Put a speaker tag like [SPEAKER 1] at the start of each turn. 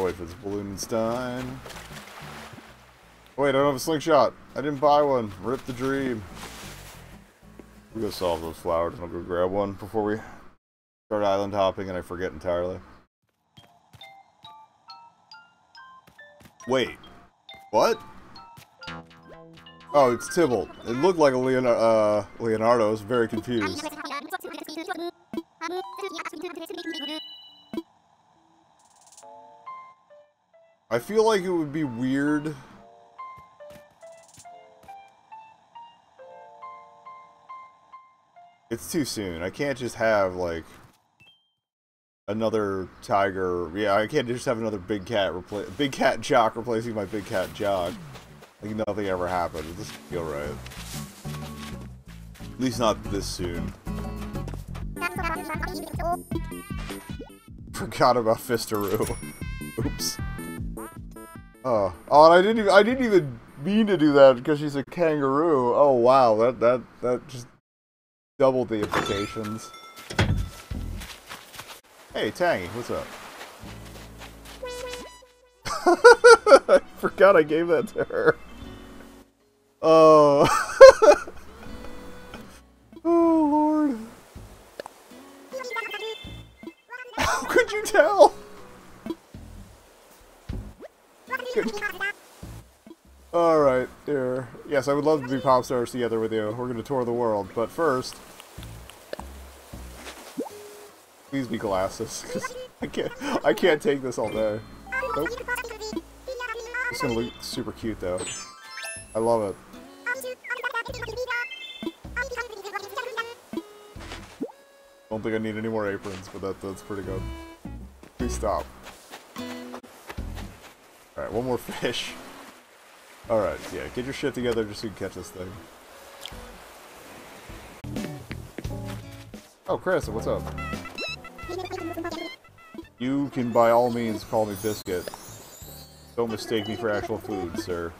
[SPEAKER 1] Wait for this Balloonenstein. Wait, I don't have a slingshot. I didn't buy one. Rip the dream. We go solve those flowers and I'll go grab one before we start island hopping and I forget entirely. Wait. What? Oh, it's Tybalt. It looked like a Leonardo. Uh, Leonardo. I was very confused. I feel like it would be weird. It's too soon. I can't just have, like, another tiger. Yeah, I can't just have another big cat replace big cat jock replacing my big cat jock. Like nothing ever happened. It doesn't feel right. At least not this soon. Forgot about Fistaroo. Oops. Oh, oh, and I didn't even I didn't even mean to do that because she's a kangaroo. Oh wow, that that that just doubled the implications. Hey, Tangy, what's up? I forgot I gave that to her. Oh. oh, Lord. How could you tell? Alright, here. Yes, I would love to be pop stars together with you. We're to tour the world, but first... Please be glasses, because I can't, I can't take this all day. Nope. It's gonna look super cute, though. I love it. Don't think I need any more aprons, but that, that's pretty good. Please stop. Alright, one more fish. Alright, yeah, get your shit together just so you can catch this thing. Oh, Chris, what's up? You can by all means call me Biscuit. Don't mistake me for actual food, sir.